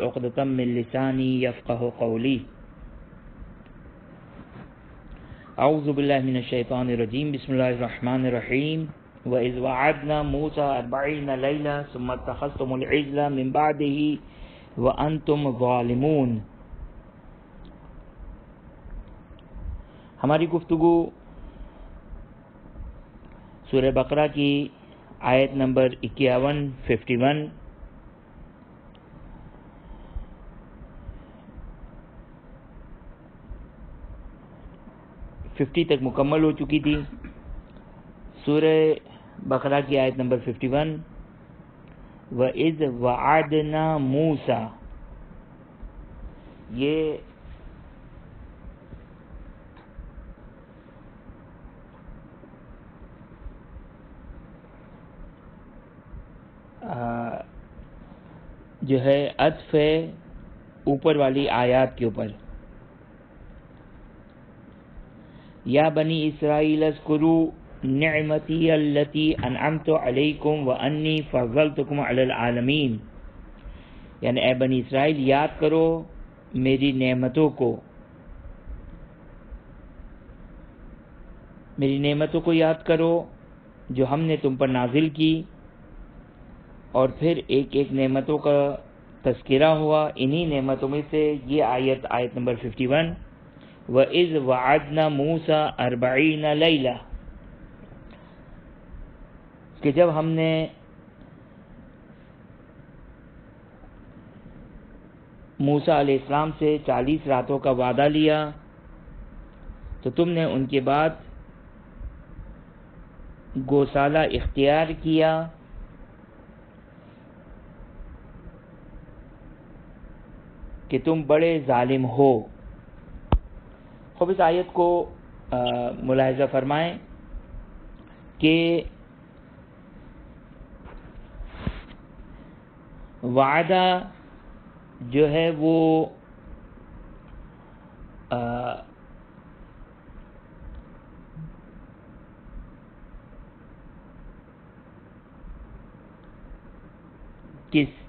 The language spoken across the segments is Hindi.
उक़दतम मिन लिसानी यफ़क़हु क़ौली। अऊज़ु बिल्लाहि मिनश शैतानिर रजीम, बिस्मिल्लाहिर रहमानिर रहीम। व इज़ वअदना मूसा अर्बईन लैला इज्ला मिन बअदिही व अंतुम ज़ालिमून। हमारी गुफ्तगु सूर्य बकरा की आयत नंबर इक्यावन फिफ्टी वन फिफ्टी तक मुकम्मल हो चुकी थी। सूर्य बकरा की आयत नंबर फिफ्टी वन व इज़ वादना मूसा। ये जो है अतफ है ऊपर वाली आयात के ऊपर। या बनी इसराइल अस्कुरु नमती अल्लती अनअमत अलैकुम व अन्नी फजलतुकुम अलल आलमीन। यानी ए बनी इसराइल, याद करो मेरी नेमतों को। मेरी नेमतों को याद करो जो हमने तुम पर नाजिल की। और फिर एक एक नेमतों का तस्करा हुआ। इन्हीं नेमतों में से ये आयत आयत नंबर 51 व इज़ वादना मूसा अरबईन लैला। कि जब हमने मूसा इस्लाम से चालीस रातों का वादा लिया तो तुमने उनके बाद गौशाला इख्तियार किया। कि तुम बड़े जालिम हो। खूब इस आयत को मुलायजा फरमाएँ कि वादा जो है वो आ, किस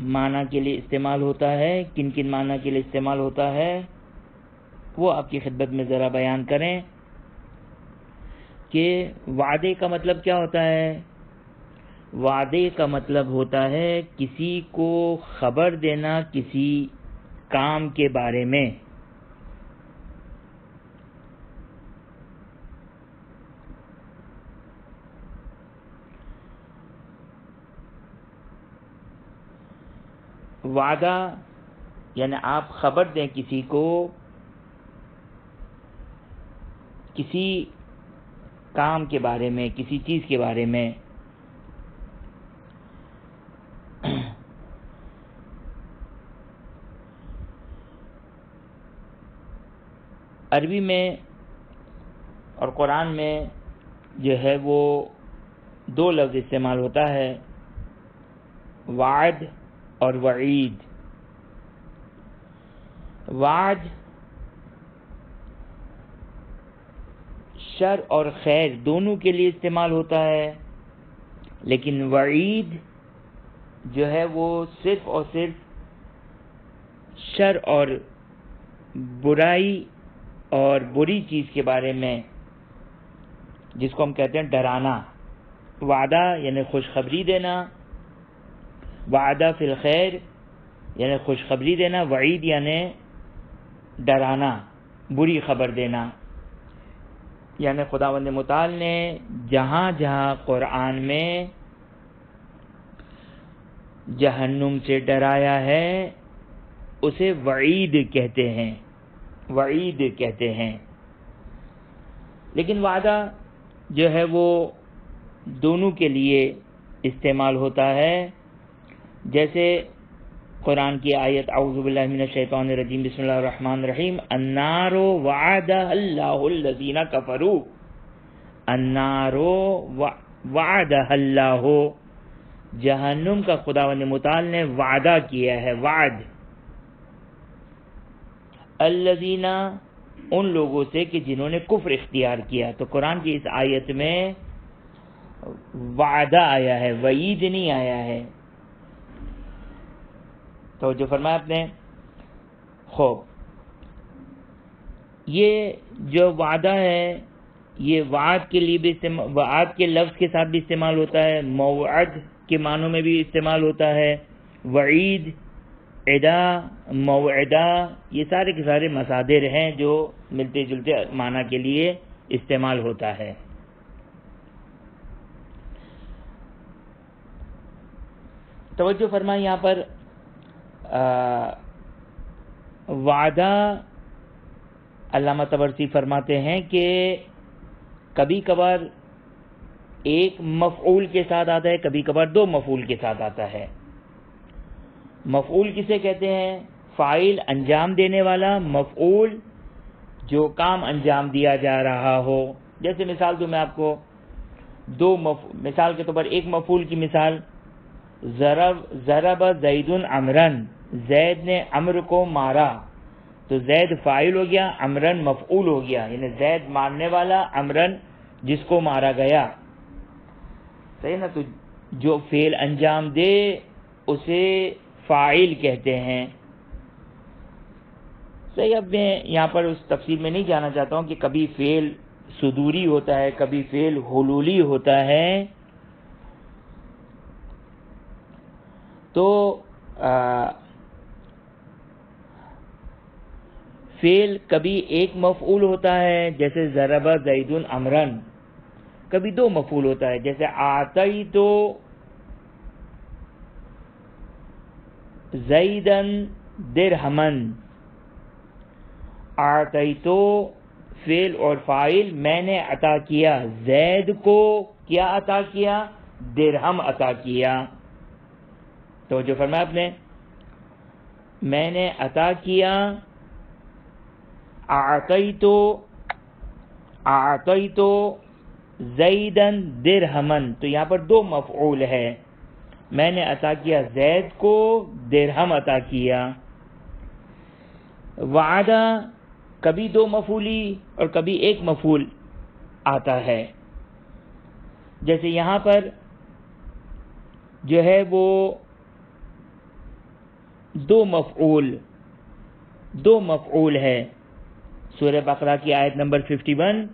माना के लिए इस्तेमाल होता है किन किन माना के लिए इस्तेमाल होता है, वो आपकी खिदमत में ज़रा बयान करें कि वादे का मतलब क्या होता है? वादे का मतलब होता है किसी को खबर देना किसी काम के बारे में। वादा, यानी आप खबर दें किसी को, किसी काम के बारे में, किसी चीज़ के बारे में, अरबी में और कुरान में जो है वो दो लफ्ज़ इस्तेमाल होता है, वाद और वईद। वाद शर और खैर दोनों के लिए इस्तेमाल होता है, लेकिन वईद जो है वो सिर्फ़ और सिर्फ़ शर और बुराई और बुरी चीज़ के बारे में, जिसको हम कहते हैं डराना। वादा यानी खुशखबरी देना वादा फिल खैर यानी खुशखबरी देना वईद यानी डराना बुरी खबर देना यानी खुदावंद मुताल ने जहाँ जहाँ कुरान में जहन्नुम से डराया है उसे वईद कहते हैं वईद कहते हैं लेकिन वादा जो है वो दोनों के लिए इस्तेमाल होता है जैसे कुरान की आयत आउज़बिल्लामिनशैतानरजीम बिस्मिल्लाहिर्रहमानिर्रहीम अन्नारो वादहल्लाहुल्लज़ीना कफरू अन्नारो जहन्नुम का खुदावंद मुताल ने वादा किया है, वाद अल्लजीना उन लोगों से कि जिन्होंने कुफ्र इख्तियार किया। तो कुरान की इस आयत में वादा आया है, वईद नहीं आया है। तो जो फरमाया आपने? खूब। ये जो वादा है, ये वाद के लिए भी वाद के लफ्ज़ के साथ भी इस्तेमाल होता है मवद के मानों में भी इस्तेमाल होता है, वईद एदा मवदा ये सारे के सारे मसादिर हैं जो मिलते जुलते माना के लिए इस्तेमाल होता है। तवज्जो फरमाए यहाँ पर वादा अल्लामा तबरसी फरमाते हैं कि कभी कभार एक मफूल के साथ आता है, कभी कभार दो मफूल के साथ आता है। मफूल किसे कहते हैं? फ़ाइल अंजाम देने वाला मफूल जो काम अंजाम दिया जा रहा हो। जैसे मिसाल दूँ मैं आपको दो मफ, मिसाल के तौर तो पर एक मफूल की मिसाल, ज़रब ज़रब जैदुन अमरन। जैद ने अमर को मारा। तो जैद फ़ाइल हो गया अमरन मफूल हो गया। यानी जैद मारने वाला अमरन जिसको मारा गया। सही ना? तो जो फेल अंजाम दे उसे फ़ाइल कहते हैं। सही अब मैं यहाँ पर उस तफसील में नहीं जाना चाहता हूँ कि कभी फेल सुदूरी होता है कभी फेल हलूली होता है। तो आ, फेल कभी एक मफूल होता है, जैसे ज़रबा जैदुन अमरन। कभी दो मफूल होता है, जैसे आतई तो जईदन दिरहमन। आतई तो फेल और फ़ाइल मैंने अता किया, जैद को क्या अता किया? दिरहम अता किया। तो जो फरमाया आपने, मैंने अता किया आतई आतई तो जईदन दिरहमन तो यहाँ पर दो मफूल है मैंने अता किया जैद को दिरहम अता किया वादा कभी दो मफूली और कभी एक मफूल आता है जैसे यहाँ पर जो है वो दो मफूल दो मफूल है सूर्य बकरा की आयत नंबर 51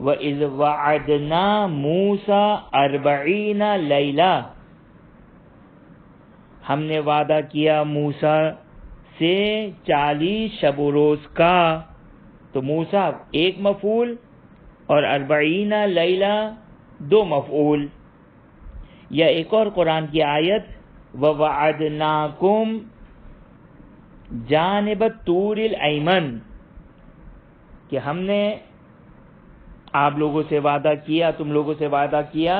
व इज़ वादना मूसा अरबईना लैला. हमने वादा किया मूसा से चालीस शब रोज का। तो मूसा, एक मफूल और अरबईना लैला दो मफूल। या एक और कुरान की आयत, व वादनाकुम जानब तूरिल कि हमने आप लोगों से वादा किया, तुम लोगों से वादा किया,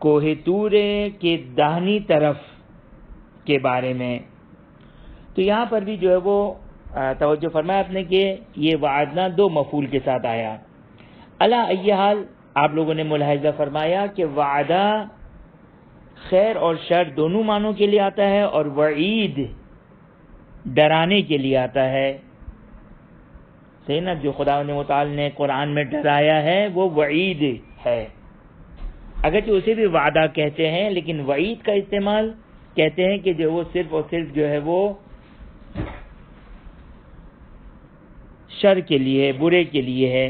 कोहेतूरे के दाहनी तरफ़ के बारे में। तो यहाँ पर भी जो है वो तवज्जो फरमाया आपने कि ये वादना दो मफूल के साथ आया। अला हाल, आप लोगों ने मुलाहजा फरमाया कि वादा खैर और शर दोनों मानों के लिए आता है और वईद डराने के लिए आता है। सही ना जो खुदा ने मताल ने कुरान में डराया है, वो वईद है। अगर जो उसे भी वादा कहते हैं, लेकिन वईद का इस्तेमाल कहते हैं कि जो वो सिर्फ़ और सिर्फ़ जो है वो शर के लिए, बुरे के लिए है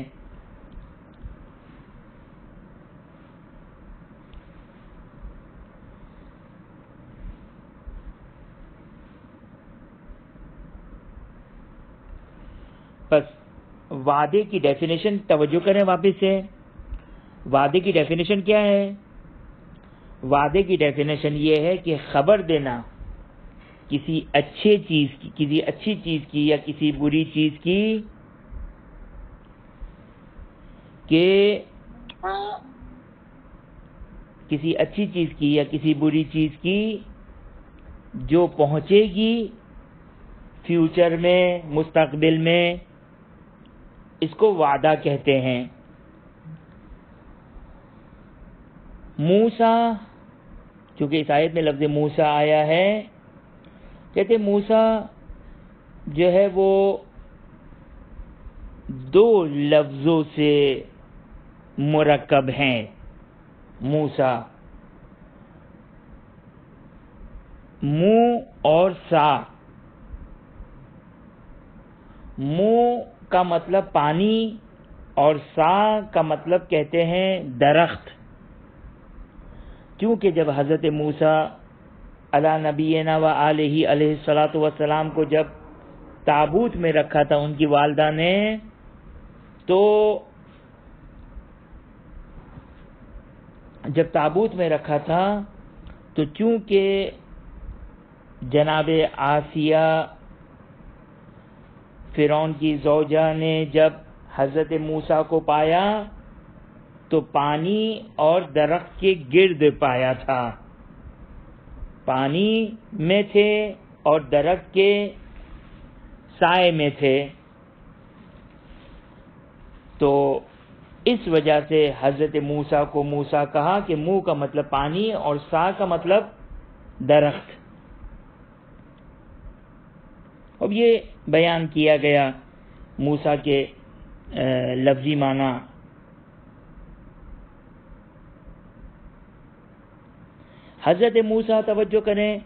बस वादे की डेफिनेशन तवज्जो करें वापस से। वादे की डेफिनेशन क्या है? वादे की डेफिनेशन ये है कि खबर देना किसी अच्छे चीज़ की, किसी अच्छी चीज़ की या किसी बुरी चीज़ की के किसी अच्छी चीज़ की या किसी बुरी चीज़ की जो पहुंचेगी फ्यूचर में, मुस्तकबिल में इसको वादा कहते हैं। मूसा, चूँकि इस आयत में लफ्ज मूसा आया है, कहते मूसा जो है वो दो लफ्जों से मुरकब हैं, मूसा। मुँह और सा। मुँह का मतलब पानी और सा का मतलब कहते हैं दरख्त। क्योंकि जब हज़रत मूसा अला नबीना व आलही वसलाम को जब ताबूत में रखा था उनकी वालदा ने तो जब ताबूत में रखा था तो चूँकि जनाब आसिया फिरौन की जौजा ने जब हज़रत मूसा को पाया तो पानी और दरख्त के गिर्द पाया था। पानी में थे और दरख्त के साय में थे। तो इस वजह से हज़रत मूसा को मूसा कहा कि मुँह का मतलब पानी और सा का मतलब दरख्त। अब ये बयान किया गया मूसा के लफ्जी माना। हज़रत मूसा तवज्जो करें।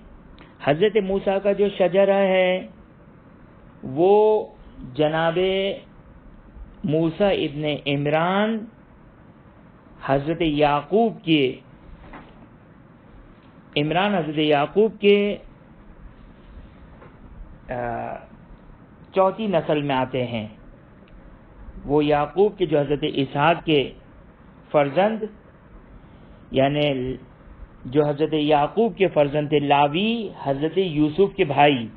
हज़रत मूसा का जो शजरा है, वो जनाबे मूसा इब्न इमरान हज़रत याकूब के, इमरान हज़रत याकूब के चौथी नस्ल में आते हैं। वो याकूब के जो हज़रत इसहाक के फर्जंद, यानी जो हज़रत याकूब के फर्जंद थे, लावी हज़रत यूसुफ के भाई।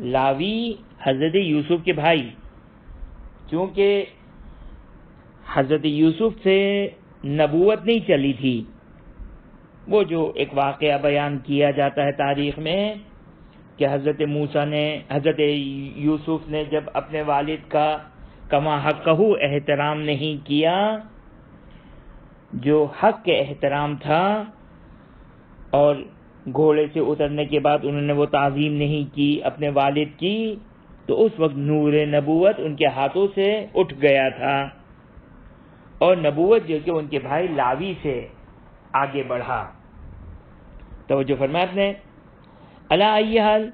लावी हज़रत यूसुफ के भाई। क्योंकि हज़रत यूसुफ से नबूवत नहीं चली थी, वो जो एक वाक़ बयान किया जाता है तारीख में कि हज़रत मूसा ने, हज़रत यूसुफ ने जब अपने वालिद का कमा हकहू एहतराम नहीं किया, जो हक के एहतराम था और घोड़े से उतरने के बाद उन्होंने वो ताज़ीम नहीं की अपने वालिद की तो उस वक्त नूर नबूवत उनके हाथों से उठ गया था। और नबूवत जो कि उनके भाई लावी से आगे बढ़ा। तो जो फरमाया अपने। अला हाल?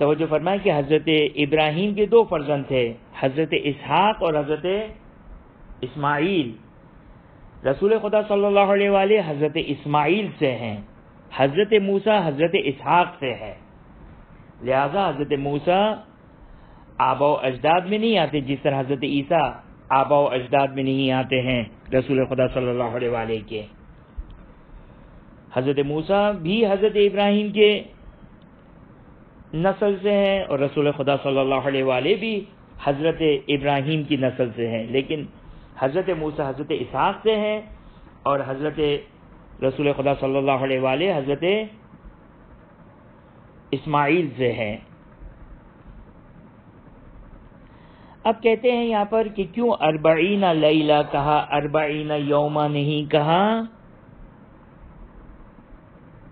तो जो फरमाया कि हज़रत इब्राहिम के दो फर्जन थे, हज़रत इसहाक और हज़रत इस्माइल। रसूल खुदा अलैहि हज़रत इस्माइल से हैं, हज़रत मूसा, हज़रत इसहाक से है। लिहाजा हज़रत मूसा आबा अजदाद में नहीं आते, जिस तरह हज़रत ईसा आबा अजदाद में नहीं आते हैं, रसूल खुदा अलैहि के। हज़रत मूसा भी हज़रत इब्राहिम के नस्ल से हैं और रसूल खुदा सल्लल्लाहु अलैहि भी हज़रत इब्राहिम की नस्ल से हैं। लेकिन हज़रत मूसा, हज़रत इसहाक से हैं और हज़रत रसूल खुदा सल्लल्लाहु अलैहि हज़रत इस्माइल से हैं। अब कहते हैं यहाँ पर कि क्यों अरबईना लैला कहा, अरबईना यौमा नहीं कहा?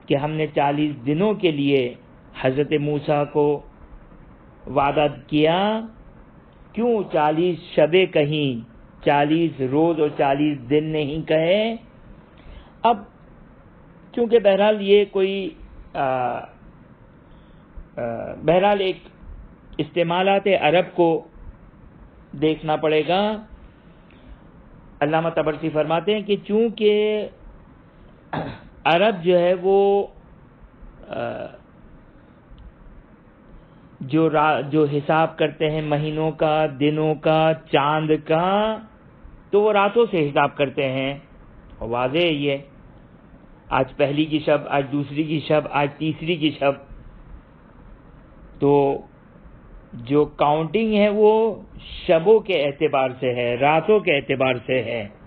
कि हमने चालीस दिनों के लिए हज़रत मूसा को वादा किया, क्यों चालीस शबे कहीं, चालीस रोज और चालीस दिन नहीं कहे? अब, क्योंकि बहरहाल ये कोई बहरहाल एक इस्तेमालात अरब को देखना पड़ेगा। अल्लामा तबरसी फरमाते हैं कि चूँकि अरब जो है वो जो जो हिसाब करते हैं महीनों का, दिनों का, चाँद का तो वो रातों से हिसाब करते हैं। और वाजे ये आज पहली की शब, आज दूसरी की शब, आज तीसरी की शब। तो जो काउंटिंग है वो शबों के एतबार से है, रातों के एतबार से है।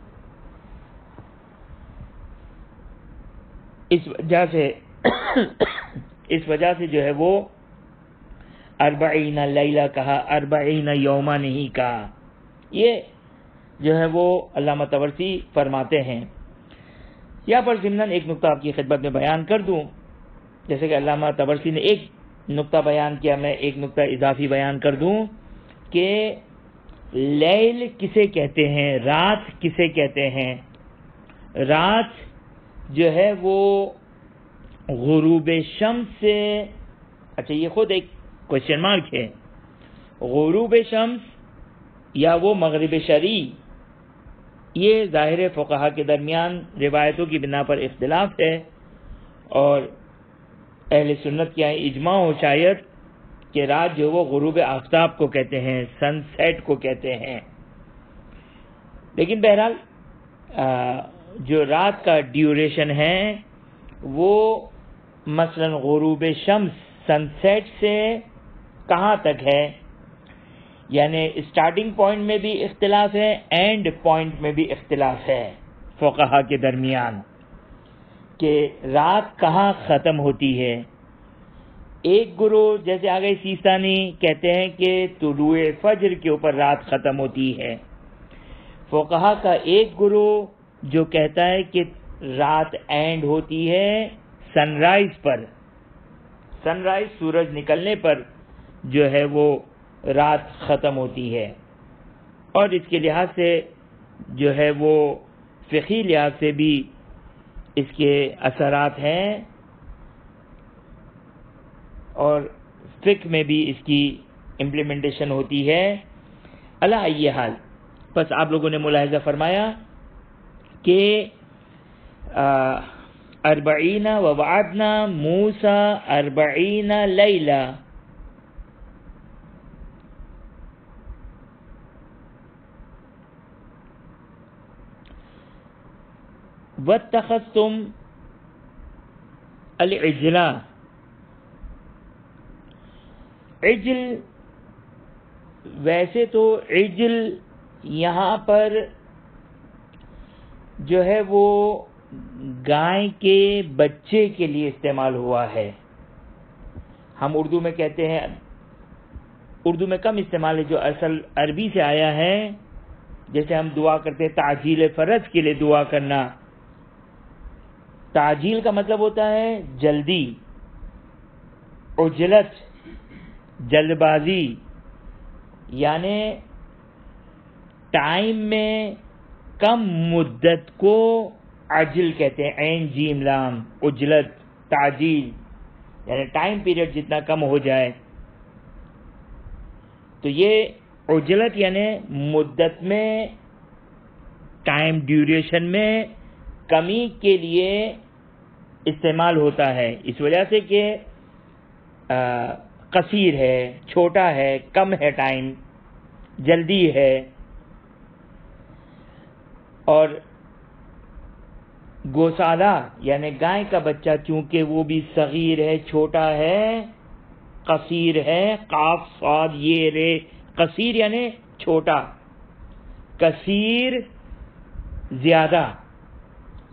इस वजह से, इस वजह से जो है वो, अरबईना लैला कहा, अरबईना यौमा नहीं कहा। ये जो है वो अल्लाह तवरसी फरमाते हैं। यहाँ पर ज़िमन एक नुकता आपकी खिदमत में बयान कर दूँ। जैसे कि अल्लामा तबरसी ने एक नुकता बयान किया, मैं एक नुकता इजाफी बयान कर दूँ कि लैल किसे कहते हैं, रात किसे कहते हैं? रात जो है वो गुरूब शम्स से अच्छा ये खुद एक क्वेश्चन मार्क है। गुरूब शम्स या वो मगरब शरी, ये ज़ाहिर फ़ुकहा के दरमियान रिवायतों की बिना पर इख्तलाफ है और अहल सुन्नत के यहाँ इजमा हो शायद कि रात जो वो गुरूब आफ्ताब को कहते हैं सनसेट को कहते हैं। लेकिन बहरहाल जो रात का ड्यूरेशन है, वो मसलन गुरूब शम्स सनसेट से कहाँ तक है? यानी स्टार्टिंग पॉइंट में भी इख्तलाफ है एंड पॉइंट में भी इख्तलाफ है फ़ोकहा के दरमियान कि रात कहाँ ख़त्म होती है। एक गुरु जैसे आ गए सीसानी कहते हैं कि तुलुए फजर के ऊपर रात ख़त्म होती है। फ़ोकहा का एक गुरु जो कहता है कि रात एंड होती है सनराइज पर। सनराइज सूरज निकलने पर जो है वो रात ख़त्म होती है। और इसके लिहाज से जो है वो फ़िकी लिहाज से भी इसके असरात हैं और फ़िक में भी इसकी इम्प्लीमेंटेशन होती है। अला ये हाल, बस आप लोगों ने मुलाहजा फरमाया कि अरबईना वबादना मूसा अरबईना लैला। वत्तखस्तुम अलइजला। इजल वैसे तो इजल यहाँ पर जो है वो गाय के बच्चे के लिए इस्तेमाल हुआ है। हम उर्दू में कहते हैं, उर्दू में कम इस्तेमाल है, जो असल अरबी से आया है। जैसे हम दुआ करते हैं, ताजील फ़रज के लिए दुआ करना। ताजील का मतलब होता है जल्दी, उजलत, जल्दबाजी। यानी टाइम में कम मुद्दत को अजिल कहते हैं एन जीम, लाम, उजलत, ताजील, यानी टाइम पीरियड जितना कम हो जाए। तो ये उजलत यानी मुद्दत में टाइम ड्यूरेशन में कमी के लिए इस्तेमाल होता है। इस वजह से कि कसीर है, छोटा है, कम है टाइम जल्दी है। और गोशाला यानी गाय का बच्चा, चूँकि वो भी सगीर है, छोटा है, कसीर है, काफ, स्वाद, ये रे, कसीर यानी छोटा। कसीर ज़्यादा,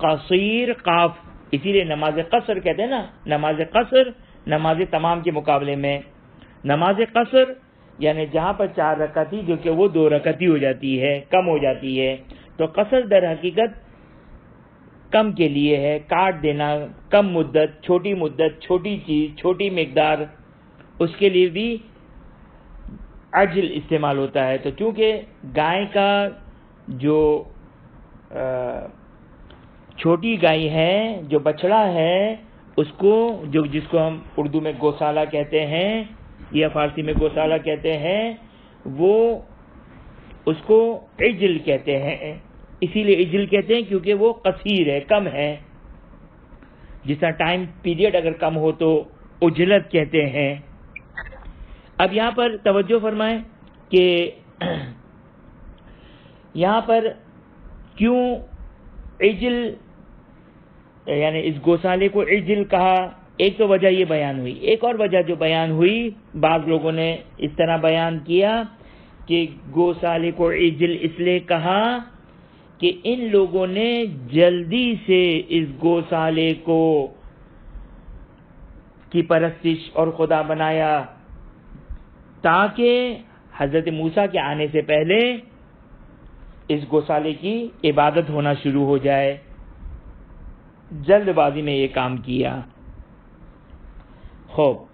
कसीर काफ, इसीलिए नमाज़ कसर कहते हैं ना, नमाज़ कसर, नमाज़ तमाम के मुकाबले में। नमाज़ कसर, यानी जहाँ पर चार रकती, जो कि वो दो रकती हो जाती है, कम हो जाती है। तो कसर दर हकीकत कम के लिए है, काट देना, कम मुद्दत, छोटी मुद्दत, छोटी चीज़, छोटी मकदार, उसके लिए भी अजल इस्तेमाल होता है। तो चूँकि गाय का जो छोटी गाय है, जो बछड़ा है, उसको जो, जिसको हम उर्दू में गौशाला कहते हैं या फारसी में गौशाला कहते हैं, वो उसको इजल कहते हैं। इसीलिए इजल कहते हैं क्योंकि वो कसीर है, कम है। जिस तरह टाइम पीरियड अगर कम हो तो उजलत कहते हैं। अब यहाँ पर तवज्जो फरमाए कि यहाँ पर क्यों इजल, यानी इस गौशाले को इजल कहा? एक तो वजह ये बयान हुई। एक और वजह जो बयान हुई, बाज लोगों ने इस तरह बयान किया कि गौशाले को इजल इसलिए कहा कि इन लोगों ने जल्दी से इस गौशाले को की परस्तिश और खुदा बनाया, ताकि हज़रत मूसा के आने से पहले इस गौशाले की इबादत होना शुरू हो जाए। जल्दबाजी में ये काम किया। खूब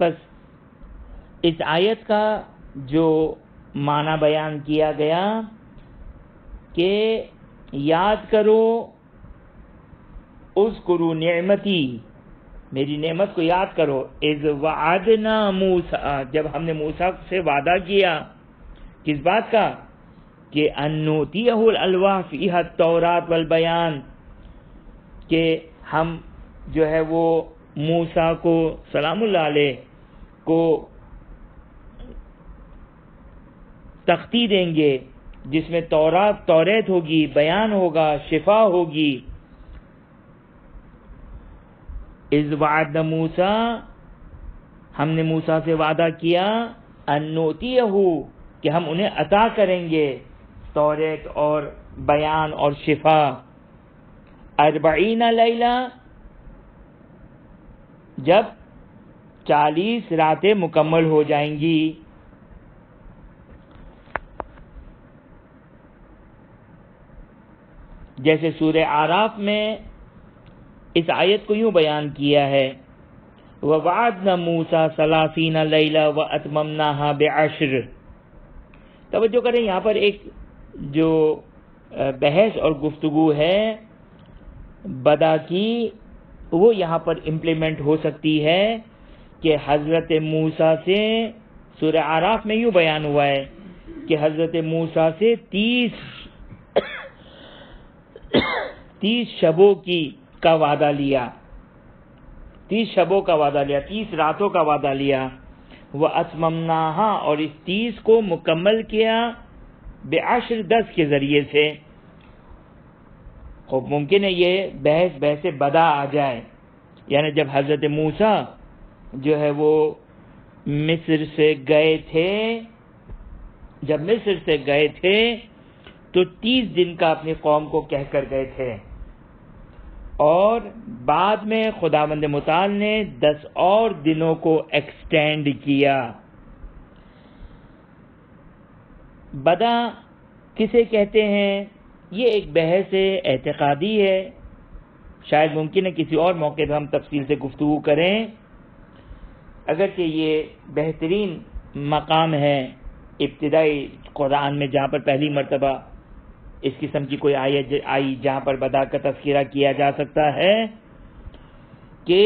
बस इस आयत का जो माना बयान किया गया कि याद करो उस गुरु नेमती मेरी नेमत को याद करो। इज़ वादना मूसा, जब हमने मूसा से वादा किया, किस बात का? कि अन्नोतियहुल अलवाह तौरात वल बयान, के हम जो है वो मूसा को सलाम को तख्ती देंगे, जिसमें तौरात, तौरेत होगी, बयान होगा, शिफा होगी। इस वाद मूसा, हमने मूसा से वादा किया अन्नोती हो कि हम उन्हें अता करेंगे, तौरेत और बयान और शिफा। अरबईना लैला, जब चालीस रातें मुकम्मल हो जाएँगी। जैसे सूर्य आराफ में इस आयत को यूँ बयान किया है वाद न मूसा सलासीन लैला व अतममना बेअश्र. तवज्जो करें, यहाँ पर एक जो बहस और गुफ्तगु है, बदा की, वो यहाँ पर इम्प्लीमेंट हो सकती है कि हज़रत मूसा से सूर्य आराफ में यूँ बयान हुआ है कि हज़रत मूसा से तीस तीस शबों की का वादा लिया। तीस शबों का वादा लिया, तीस रातों का वादा लिया। वह असमनाहा और इस तीस को मुकम्मल किया बेआशर दस के ज़रिए से। खूब मुमकिन है ये बहस बहस बदा आ जाए। यानी जब हज़रत मूसा जो है वो मिस्र से गए थे, जब मिस्र से गए थे तो तीस दिन का अपनी कौम को कहकर गए थे। और बाद में खुदावंद मुताल ने दस और दिनों को एक्सटेंड किया। बदा किसे कहते हैं? ये एक बहस एतकादी है। शायद मुमकिन है किसी और मौके पर हम तफसील से गुफ्तु करें। अगर कि ये बेहतरीन मकाम है इब्तदाई कुरान में, जहाँ पर पहली मरतबा इस किस्म की कोई आयत आई जहाँ पर बदा का तस्करा किया जा सकता है कि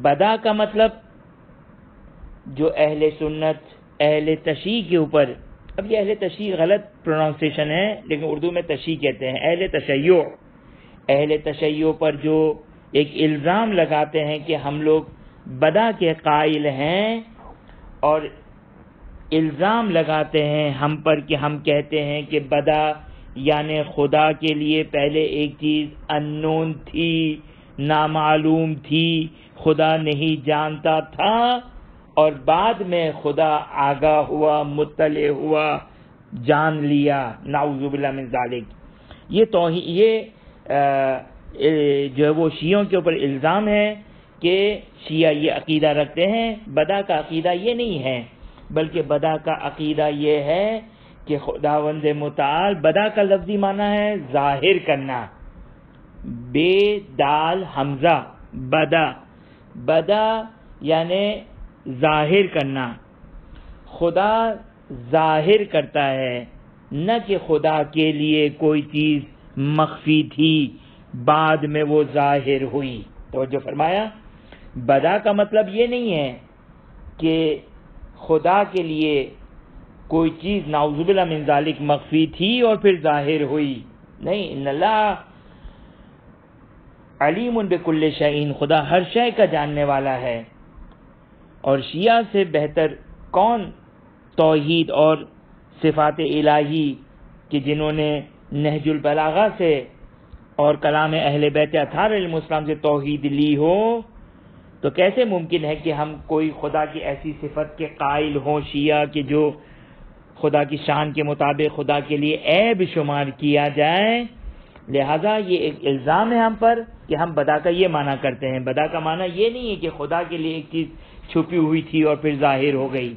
बदा का मतलब जो अहले सुन्नत, अहले तशी के ऊपर, अब ये अहले तशी गलत प्रोनाउंसिएशन है, लेकिन उर्दू में तशी कहते हैं, अहले तशैयो अहले तशैयो पर जो एक इल्ज़ाम लगाते हैं कि हम लोग बदा के कायल हैं और इल्ज़ाम लगाते हैं हम पर कि हम कहते हैं कि बदा यानि खुदा के लिए पहले एक चीज़ अननोन थी नामालूम थी खुदा नहीं जानता था और बाद में खुदा आगा हुआ मुतले हुआ जान लिया। नाउजुबिल्ला ये तो ये आ, जो है वो शियों के ऊपर इल्ज़ाम है कि शिया ये अकीदा रखते हैं बदा का अकीदा ये नहीं है। बल्कि बदा का अकीदा ये है कि खुदावंद मुताल, बदा का लफ्जी माना है ज़ाहिर करना। बे, दाल, हमजा, बदा। बदा यानी ज़ाहिर करना। खुदा ज़ाहिर करता है, न कि खुदा के लिए कोई चीज़ मख्फी थी, बाद में वो ज़ाहिर हुई। तो जो फरमाया, बदा का मतलब ये नहीं है कि खुदा के लिए कोई चीज़ नाउजुबिल्ला मिन जालिक मख्फी थी और फिर ज़ाहिर हुई। नहीं अलीम बेकुल्ल शहीन खुदा हर शय का जानने वाला है। और शिया से बेहतर कौन तोहीद और सिफात इलाही कि जिन्होंने नहजुल बलागा से और कलाम अहल बैत अथारम से तोहीद ली हो? तो कैसे मुमकिन है कि हम कोई खुदा की ऐसी सिफत के कायल हों, शिया कि जो खुदा की शान के मुताबिक खुदा के लिए ऐब शुमार किया जाए? लिहाजा ये एक इल्ज़ाम है हम पर कि हम बदा का ये माना करते हैं। बदा का माना ये नहीं है कि खुदा के लिए एक चीज़ छुपी हुई थी और फिर ज़ाहिर हो गई।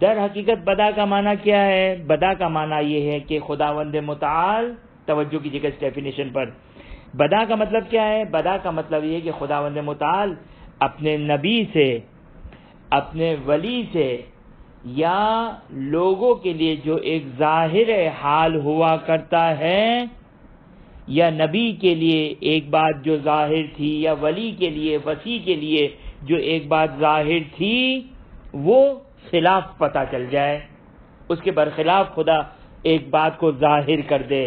दर हकीकत बदा का माना क्या है? बदा का माना ये है कि खुदा वंद मुताल, तवज्जो कीजिएगा इस डेफिनेशन पर बदा का मतलब क्या है? बदा का मतलब ये कि खुदा वंद मुताल अपने नबी से, अपने वली से या लोगों के लिए जो एक ज़ाहिर हाल हुआ करता है या नबी के लिए एक बात जो ज़ाहिर थी या वली के लिए, वसी के लिए जो एक बात ज़ाहिर थी, वो खिलाफ पता चल जाए। उसके बरखिलाफ खुदा एक बात को ज़ाहिर कर दे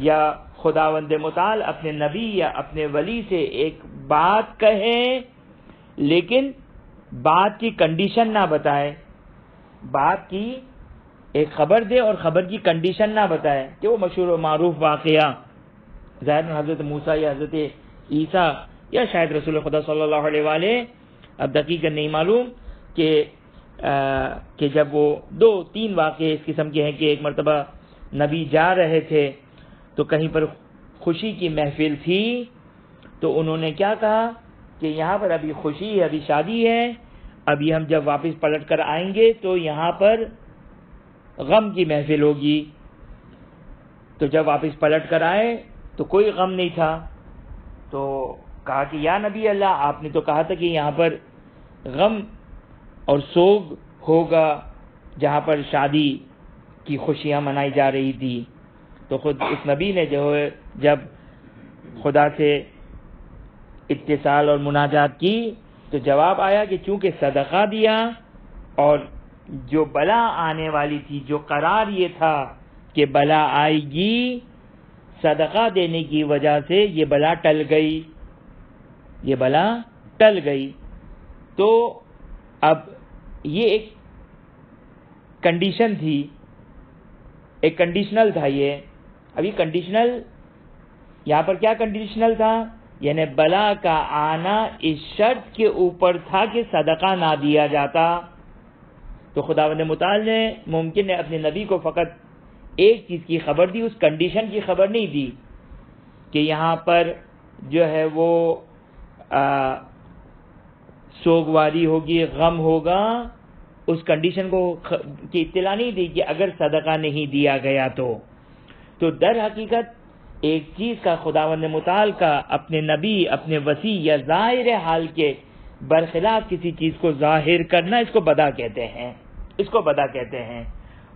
या खुदावंद मुताल अपने नबी या अपने वली से एक बात कहे, लेकिन बात की कंडीशन ना बताए। बात की एक खबर दे और खबर की कंडीशन ना बताए कि वो मशहूर मरूफ वाकया। ज़ाहिर हज़रत मूसा या हज़रत ईसा या शायद रसूल खुदा अलैहि अब दकीक नहीं मालूम कि कि जब वो दो, तीन वाक़े इस किस्म के हैं कि एक मरतबा नबी जा रहे थे तो कहीं पर खुशी की महफिल थी तो उन्होंने क्या कहा कि यहाँ पर अभी खुशी है, अभी शादी है, अभी हम जब वापस पलट कर आएँगे तो यहाँ पर गम की महफिल होगी। तो जब वापस पलट कर आए तो कोई गम नहीं था। तो कहा कि, या नबी अल्लाह, आपने तो कहा था कि यहाँ पर गम और सोग होगा जहाँ पर शादी की खुशियाँ मनाई जा रही थी। तो खुद उस नबी ने जो है, जब खुदा से इत्तेसाल और मुनाजात की तो जवाब आया कि चूँकि सदका दिया और जो बला आने वाली थी, जो करार ये था कि बला आएगी, सदका देने की वजह से ये बला टल गई। ये बला टल गई। तो अब ये एक कंडीशन थी, एक कंडीशनल था ये। अभी कंडीशनल यहाँ पर क्या कंडीशनल था? यानी बला का आना इस शर्त के ऊपर था कि सदका ना दिया जाता। तो खुदावंद मुताल ने, मुमकिन है अपने नबी को फ़कत एक चीज़ की खबर दी, उस कंडीशन की खबर नहीं दी कि यहाँ पर जो है वो सोगवारी होगी, गम होगा। उस कंडीशन को की इतला नहीं दी कि अगर सदका नहीं दिया गया तो। तो दर हकीकत एक चीज़ का, खुदावंद मुताल का, अपने नबी, अपने वसी या ज़ाहिर हाल के बरखिलाफ किसी चीज़ को ज़ाहिर करना इसको बदा कहते हैं। इसको बदा कहते हैं।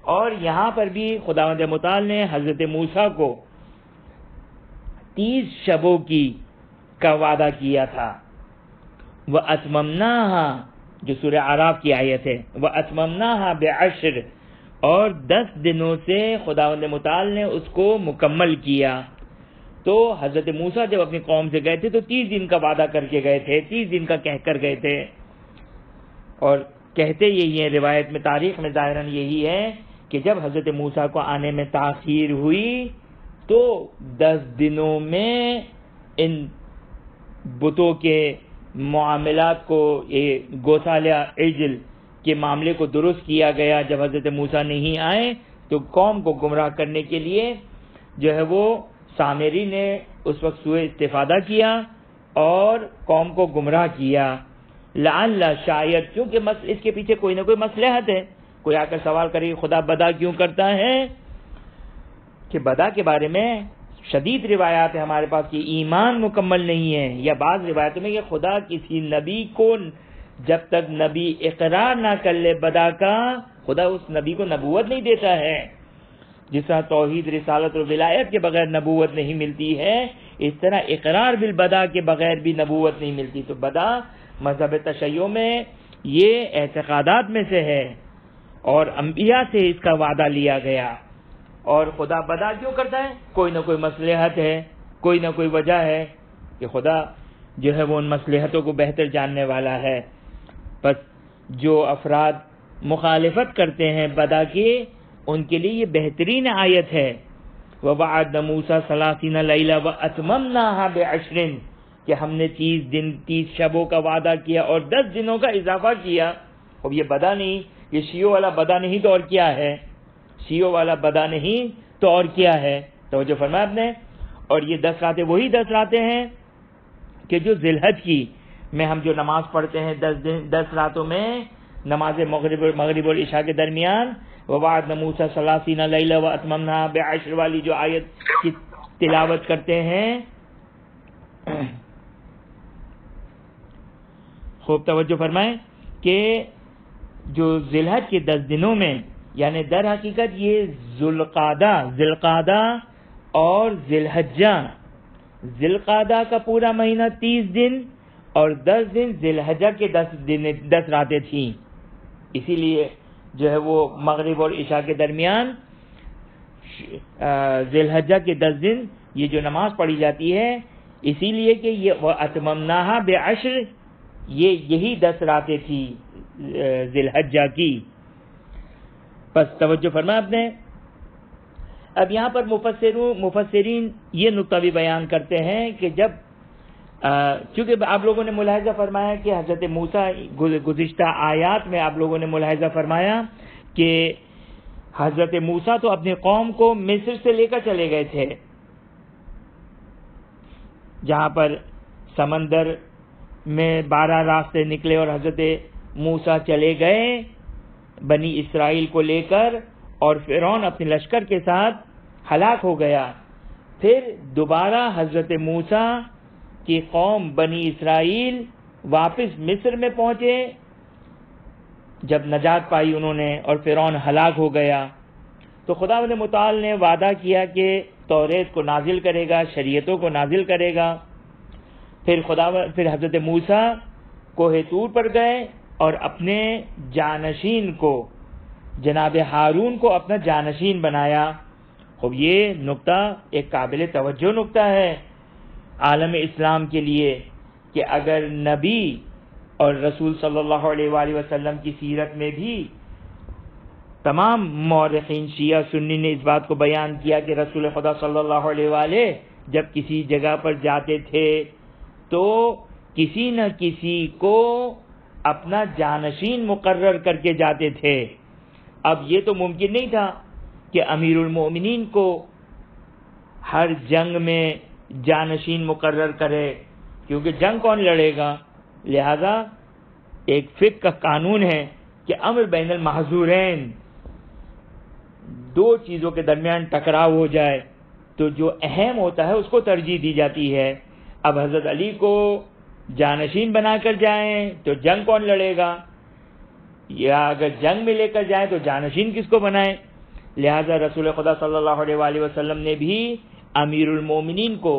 और यहाँ पर भी खुदावंद मुताल ने हज़रत मूसा को तीस शबों की का वादा किया था। वह असमना जो सूर्य आराफ की आयत है, वह असमना बेअशर और दस दिनों से खुदावंद मुताल ने उसको मुकम्मल किया। तो हज़रत मूसा जब अपनी कौम से गए थे तो तीस दिन का वादा करके गए थे, तीस दिन का कह कर गए थे। और कहते यही है, रिवायत में, तारीख में ज़ाहिरन यही है कि जब हज़रत मूसा को आने में ताखीर हुई तो दस दिनों में इन बुतों के मामलात को ये गोसालिया इजल के मामले को दुरुस्त किया गया, जब हज़रत मूसा नहीं आए तो कौम को गुमराह करने के लिए जो है वो सामेरी ने उस वक्त सुए इस्तेफादा किया और कौम को गुमराह किया। ला शायद, क्योंकि इसके पीछे कोई ना कोई मसलहत है। कोई आकर सवाल करे, खुदा बदा क्यों करता है? कि बदा के बारे में शदीद रिवायात है हमारे पास कि ईमान मुकम्मल नहीं है, या बाद रिवायतों में कि खुदा किसी नबी को जब तक नबी इकरार ना कर ले बदा का, खुदा उस नबी को नबूवत नहीं देता है। जिस तरह तोहहीद रिसालत और विलायत के बगैर नबूवत नहीं मिलती है, इस तरह इकरार बिल बदा के बगैर भी नबूवत नहीं मिलती। तो बदा मज़हब तशैयों में ये एतकादात में से है और अम्बिया से इसका वादा लिया गया। और खुदा बदा क्यों करता है? कोई ना कोई मसलहत है, कोई ना कोई वजह है कि खुदा जो है वो उन मसलहतों को बेहतर जानने वाला है। बस जो अफराद मुखालफत करते हैं बदा के, उनके लिए ये बेहतरीन आयत है। कि हमने तीस दिन, तीस शबों का वादा किया और दस दिनों का इजाफा किया। अब ये बदा नहीं, ये शियो वाला बदा नहीं तो और क्या है? शियो वाला बदा नहीं तो और क्या है? तो जो फरमाया आपने। और ये दस रातें वही दस रातें हैं कि जो जिलहज की में हम जो नमाज़ पढ़ते हैं, दस दिन, दस रातों में, नमाज़ मगरब मगरब और ईशा के दरमियान वबाद नमूसा सलासीना लैला व अतमना बेआशर वाली जो आयत की तिलावत करते हैं। खूब तवज्जो फरमाए कि जो जिलहज के दस दिनों में, यानी दर हकीकत ये जुल्कादा, जिलकादा और जिलहज्जा, जिलकादा का पूरा महीना तीस दिन और दस दिन जिलहजा के दस दिन, दस रातें थी। इसीलिए जो है वो मगरिब और ईशा के दरमियान जिलहजा के दस दिन ये जो नमाज़ पढ़ी जाती है, इसीलिए कि ये वह अतमनाहा बेअशर, ये यही दस रातें थी जिलहजा की। बस तवज्जो फरमा आपने। अब यहाँ पर मुफसरू मुफसरीन ये नुकता भी बयान करते हैं कि जब चूँकि आप लोगों ने मुलाहजा फरमाया कि हज़रत मूसा गुज्त आयात में आप लोगों ने मुलाहजा फरमाया कि हज़रत मूसा तो अपने कौम को मिस्र से लेकर चले गए थे, जहाँ पर समंदर में बारह रास्ते निकले और हज़रत मूसा चले गए बनी इसराइल को लेकर और फिर अपने लश्कर के साथ हलाक हो गया। फिर दोबारा हज़रत मूसा की कौम बनी इसराइल वापस मिस्र में पहुँचे। जब नजात पाई उन्होंने और फिर हलाक हो गया तो खुदा मुताल ने वादा किया कि तौरेत को नाजिल करेगा, शरीयतों को नाजिल करेगा। फिर खुदा फिर हज़रत मूसा कोहेतूर पर गए और अपने जानशीन को, जनाब हारून को अपना जानशीन बनाया। अब ये नुक्ता एक काबिल तवज्जो नुक्ता है। आलम इस्लाम के लिए कि अगर नबी और रसूल सल्लल्लाहु अलैहि वसल्लम की सीरत में भी तमाम मौरखीन शिया सुन्नी ने इस बात को बयान किया कि रसूल खुदा सल्लल्लाहु अलैहि जब किसी जगह पर जाते थे तो किसी न किसी को अपना जानशीन मुकर्र करके जाते थे। अब ये तो मुमकिन नहीं था कि अमीरुल मोमिनीन को हर जंग में जानशीन मुकर्र करे, क्योंकि जंग कौन लड़ेगा? लिहाजा एक फिक का कानून है कि अमर बैन महजूरैन दो चीज़ों के दरमियान टकराव हो जाए तो जो अहम होता है उसको तरजीह दी जाती है। अब हज़रत अली को जानशीन बनाकर जाएँ तो जंग कौन लड़ेगा? या अगर जंग में लेकर जाएँ तो जानशीन किसको बनाए? लिहाजा रसूल खुदा सल्लल्लाहु अलैहि वसल्लम ने भी अमीरुल मोमिनीन को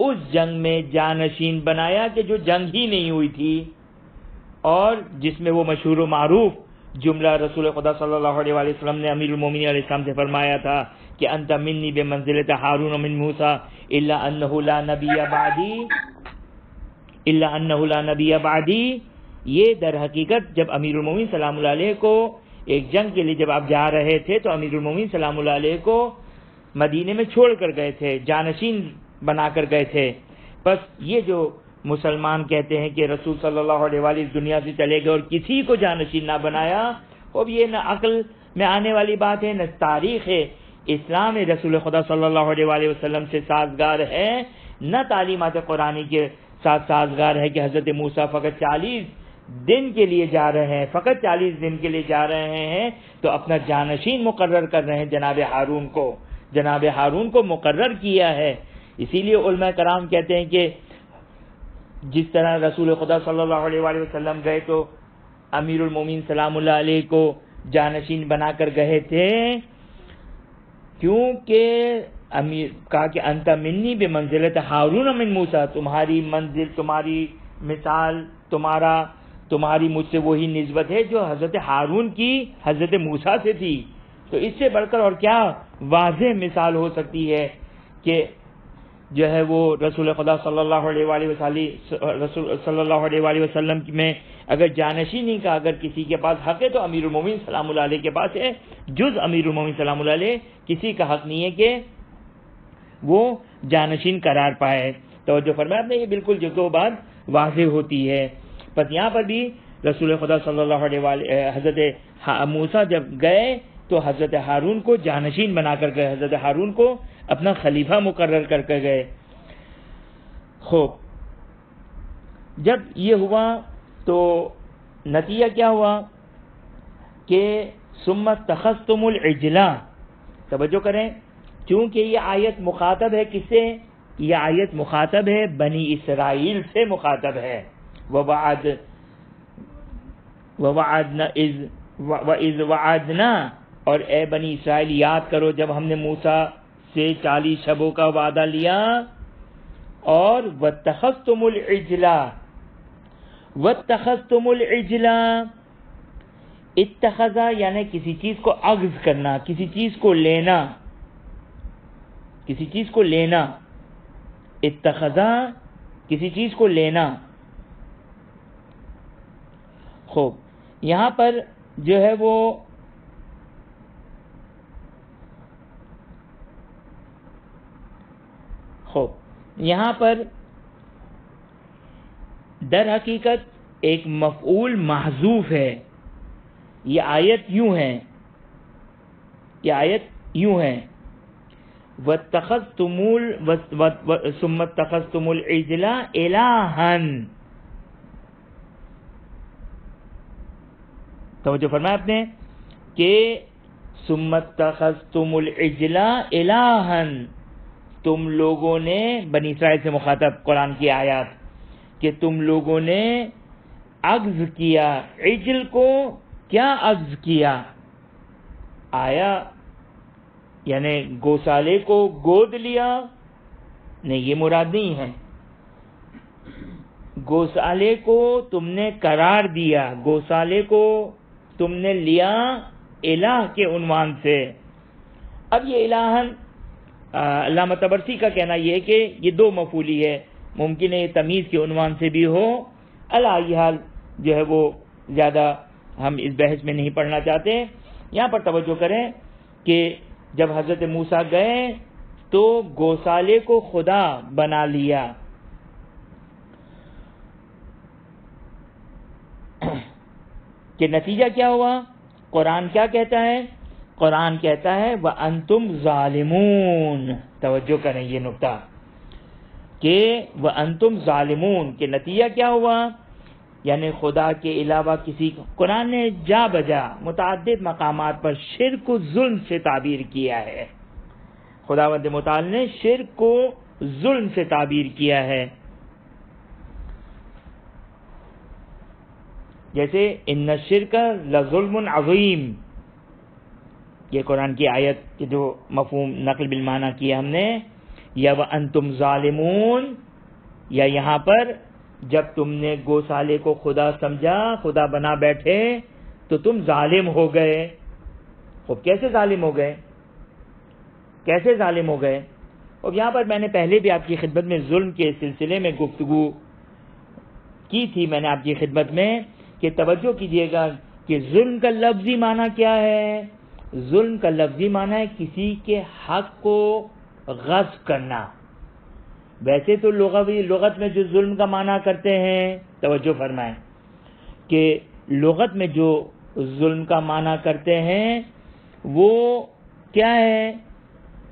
उस जंग में जानशीन बनाया कि जो जंग ही नहीं हुई थी और जिसमें वो मशहूर मारूफ जुमला रसूल खुदा सल्लल्लाहु अलैहि वसल्लम ने अमीरुल मोमिनीन अलैहिस्सलाम से फरमाया था कि अंत मिन्नी बे मंजिलत हारून मिन मूसा इल्ला अन्नहु ला नबी अबादी इल्ला अन्नहु ला नबी अबादी ये दर हकीकत जब अमीरुल मोमिन सलाम को एक जंग के लिए जब आप जा रहे थे तो अमीरुल मोमिन सलाम को मदीने में छोड़ कर गए थे, जानशीन बनाकर गए थे। बस ये जो मुसलमान कहते हैं कि रसूल सल्लल्लाहु अलैहि वसल्लम इस दुनिया से चले गए और किसी को जानशीन ना बनाया, अब ये न अकल में आने वाली बात है, न तारीख है। इस्लाम रसूल खुदा सल्लल्लाहु अलैहि वसल्लम से साजगार है, न तालीमत कुरानी के साथ साजगार है कि हज़रत मूसा फ़कत चालीस दिन के लिए जा रहे हैं, फ़कत चालीस दिन के लिए जा रहे हैं तो अपना जानशीन मुकर्र कर रहे हैं जनाब हारून को। जनाब हारून को मुकर्र किया है। इसीलिए कराम कहते हैं कि जिस तरह रसूल खुदा सल्लल्लाहु अलैहि वसल्लम गए तो अमीरुल मोमिन सलाम को जानशीन बनाकर गए थे। क्योंकि अमीर कहा कि अंत मिन्नी बे मंजिलत हारून अमिन मूसा, तुम्हारी मंजिल, तुम्हारी मिसाल, तुम्हारा, तुम्हारी मुझसे वही नस्बत है जो हज़रत हारून की हज़रत मूसा से थी। तो इससे बढ़कर और क्या वाज मिसाल हो सकती है कि जो है वो रसूल खुदा सल्लल्लाहु अलैहि वसल्लम में अगर जानशीनी का अगर किसी के पास हक है तो अमीर उमिन सलाम के पास है। जुज अमीर उमिन सलाम किसी का हक नहीं है कि वो जानशीन करार पाए। तो जो फरमाया आपने ये बिल्कुल जो बात वाज होती है। बस यहाँ पर भी रसूल खुदा सल्लल्लाहु अलैहि हज़रत मूसा जब गए तो हज़रत हारून को जानशीन बनाकर गए, हज़रत हारून को अपना खलीफा मुकर्र करके गए। खूब। जब ये हुआ तो नतीजा क्या हुआ? कि सुम्मत तखस्तुमुल इजला। तवज्जो करें क्योंकि ये आयत मुखातब है किससे ये आयत मुखातब है, बनी इसराइल से मुखातब है। वबाद वबादना इज़, व इज़ वादना और ए बनी इसराइल, याद करो जब हमने मूसा से चालीस शबों का वादा लिया, और व तखस्तुमुल इजला व तखस्तुमुल इजला इतखजा यानी किसी चीज़ को अग्ज करना, किसी चीज़ को लेना, किसी चीज़ को लेना इतखजा किसी चीज़ को लेना। खूब, यहाँ पर जो है वो खूब यहाँ पर दर हकीकत एक मफूल महजूफ है। ये आयत यूँ है। ये आयत यूँ है। व तखज तुमुल सुमत तखज तुमुल इजला एलाहन तो जो फरमाया आपने कि सुमत तखज तुमुल इजला इलाहन। तुम लोगों ने बनी इसराइल से मुखातब, कुरान की आयत, कि तुम लोगों ने अग्ज किया, इजल को क्या अग्ज किया? आया, यानी गौशाले को गोद लिया। नहीं, ये मुराद नहीं है। गौशाले को तुमने करार दिया, गौशाले को तुमने लिया इलाह के उनवान से। अब ये इलाहन अल्लाह तबरसी का कहना यह है कि ये दो मफूली है। मुमकिन है तमीज़ के उनवान से भी हो। अलाहाल जो है वो ज़्यादा हम इस बहस में नहीं पढ़ना चाहते। यहाँ पर तवज्जो करें कि जब हज़रत मूसा गए तो गौसाले को खुदा बना लिया। कि नतीजा क्या हुआ? कुरान क्या कहता है? कुरान कहता है, वह अंतुम जालिमून। तवज्जो करें ये नुकता। कि वह अंतुम जालिमून, के नतीजा क्या हुआ? यानी खुदा के अलावा किसी कुरान ने जा बजा मुतद मकाम पर शिर को जुल्म से ताबीर किया है। खुदावंद मुताल ने शिर को जुल्म से ताबीर किया है। जैसे इन शिर का लजुल्म अजीम। ये कुरान की आयत के जो मफहूम नकल बिलमाना किया हमने, या वह अंतुम जालिमून, या यहाँ पर जब तुमने गौशाले को खुदा समझा, खुदा बना बैठे तो तुम जालिम हो गए। वो कैसे जालिम हो गए? कैसे जालिम हो गए? और यहाँ पर मैंने पहले भी आपकी खिदमत में जुल्म के सिलसिले में गुफ्तगु की थी, मैंने आपकी खिदमत में, कि तवज्जो कीजिएगा कि जुल्म का लफ्जी माना क्या है। जुल्म का लफ्जी माना है किसी के हक को गज करना। वैसे तो लुगत में जो जुल्म का माना करते हैं, तवज्जो फरमाएँ, कि लगत में जो जुल्म का माना करते हैं, वो क्या है?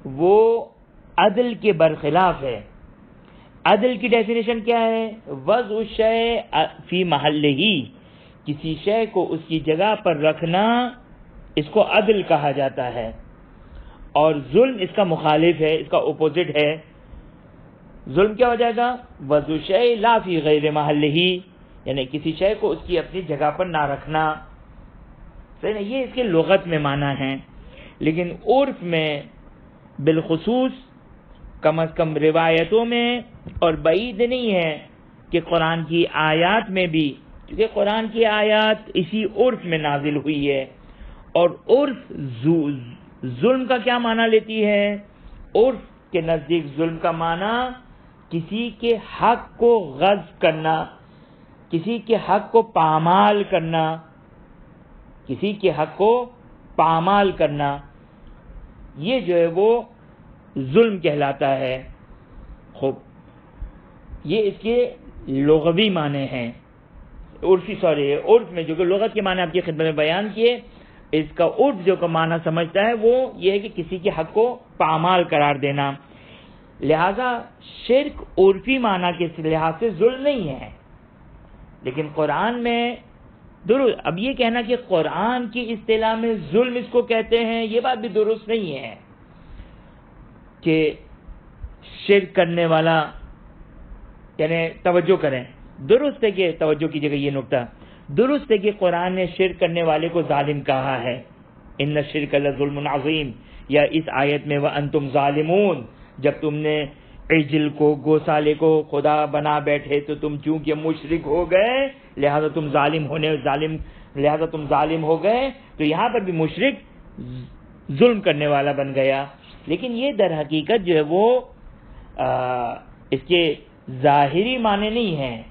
वो अदल के बरखिलाफ है। अदल की डेफिनेशन क्या है? वज उस शय फ़ी महल ही किसी शय को उसकी जगह पर रखना इसको अदल कहा जाता है। और जुल्म इसका मुखालिफ है, इसका ओपोजिट है। जुल्म क्या हो जाएगा? वजु लाफी गैर महल ही यानी किसी शय को उसकी अपनी जगह पर ना रखना। सही ये इसके लगत में माना है। लेकिन उर्फ़ में बिलखसूस, कम अज कम रिवायतों में, और बईद नहीं है कि कुरान की आयात में भी, क्योंकि कुरान की आयात इसी उर्फ़ में नाजिल हुई है। और उर्फ़ जुल्म का क्या माना लेती है? उर्फ़ के नज़दीक जुल्म का माना किसी के हक को गज करना, किसी के हक को पामाल करना, किसी के हक को पामाल करना। ये जो है वो जुल्म कहलाता है। खूब। ये इसके लोगवी माने हैं। उर्फी, सॉरी, उर्फ़ में, जो कि लगत के माने आपकी खिदमत में बयान किए इसका उर्फ़ जो का माना समझता है, वो ये है कि किसी के हक को पामाल करार देना। लिहाजा शिरक उर्फी माना के लिहाज से जुल्म नहीं है। लेकिन कुरान में दुरुस्त, अब ये कहना कि कुरान की इस्तेलाह में जुल्म इसको कहते हैं, ये बात भी दुरुस्त नहीं है कि शिर करने वाला, यानी तवज्जो करें। दुरुस्त है कि तवज्जो कीजिएगा ये नुकता। दुरुस्त है कि कुरान ने शिर करने वाले को जालिम कहा है। इन शिर कज़ुल्मज़ीम या इस आयत में वह अंतुम जालिमून। जब तुमने इजल को गोसाले को खुदा बना बैठे तो तुम चूँकि मुशरक हो गए लिहाजा तुम जालिम होने जालिम लिहाजा तुम जालिम हो गए तो यहाँ पर भी मुशरक जुल्म करने वाला बन गया। लेकिन ये दर हकीकत जो है वो आ, इसके जाहिरी माने नहीं है।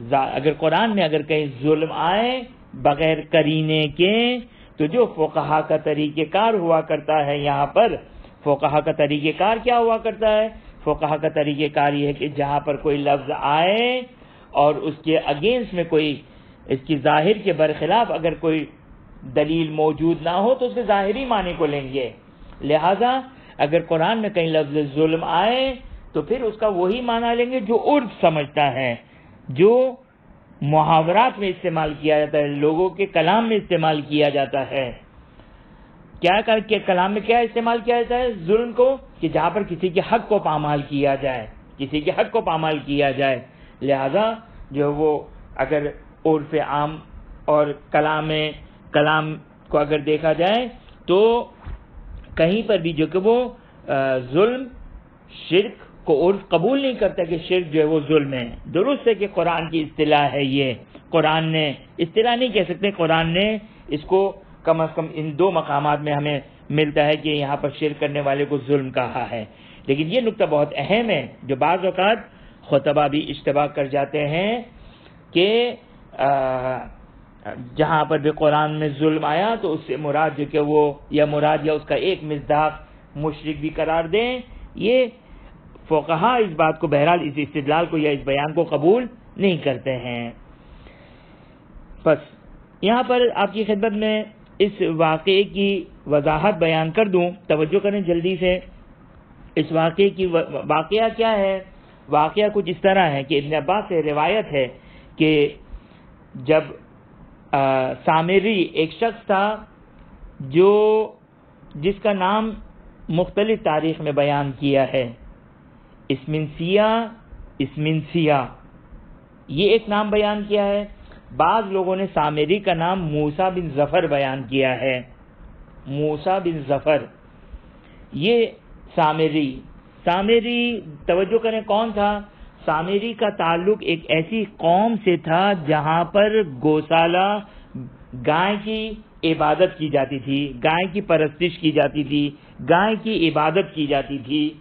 अगर कुरान में अगर कहीं जुल्म आए बगैर करीने के तो जो फोकहा का तरीक़ेकार हुआ करता है यहाँ पर, फोकहा का तरीक़ेकार क्या हुआ करता है? फोकहा का तरीक़ेकार ये है कि जहाँ पर कोई लफ्ज़ आए और उसके अगेंस्ट में कोई, इसकी ज़ाहिर के बरखिलाफ अगर कोई दलील मौजूद ना हो तो उसके ज़ाहिरी माने को लेंगे। लिहाजा, अगर कुरान में कहीं लफ्ज़ जुल्म आए तो फिर उसका वही माना लेंगे जो उर्फ़ समझता है। जो मुहावरात में इस्तेमाल किया जाता है, लोगों के कलाम में इस्तेमाल किया जाता है। क्या कर के कलाम में क्या इस्तेमाल किया जाता है? जुल्म को, कि जहाँ पर किसी के हक को पामाल किया जाए, किसी के हक को पामाल किया जाए। लिहाजा जो वो अगर उर्फ़ आम और कलाम कलाम को अगर देखा जाए तो कहीं पर भी जो कि वो जुल्म, शिरक को उर्फ़ कबूल नहीं करता कि शिरक जो है वो जुल्म है। दुरुस्त है कि कुरान की इस्तेलाह है ये। कुरान ने इस्तेलाह नहीं कह सकते, कुरान ने इसको कम अज कम इन दो मकाम में हमें मिलता है कि यहाँ पर शिर करने वाले को जुल्म कहा है। लेकिन ये नुकता बहुत अहम है, जो बाज़ अवत खुतबा भी इश्तबा कर जाते हैं कि जहाँ पर भी कुरान में जुल्म आया तो उससे मुराद जो कि वो या मुराद या उसका एक मजदाक मुशरक भी करार दें। ये फोकहा इस बात को बहरहाल इस इस्तलाल को या इस बयान को कबूल नहीं करते हैं। बस यहाँ पर आपकी खिदमत में इस वाक़े की वजाहत बयान कर दूँ। तवज्जो करें जल्दी से। इस वाक़े की वाक़ क्या है? वाक़ कुछ इस तरह है कि इब्न अब्बास से रिवायत है कि जब आ, सामेरी एक शख्स था जो जिसका नाम मुख्तलिफ़ तारीख में बयान किया है। इसमिनसिया इसमिनसिया ये एक नाम बयान किया है। बाद लोगों ने सामेरी का नाम मूसा बिन ज़फ़र बयान किया है। मूसा बिन ज़फ़र। ये सामेरी। सामेरी, तवज्जो करें, कौन था? सामेरी का ताल्लुक एक ऐसी कौम से था जहाँ पर गौशाला, गाय की इबादत की जाती थी, गाय की परस्तिश की जाती थी, गाय की इबादत की जाती थी।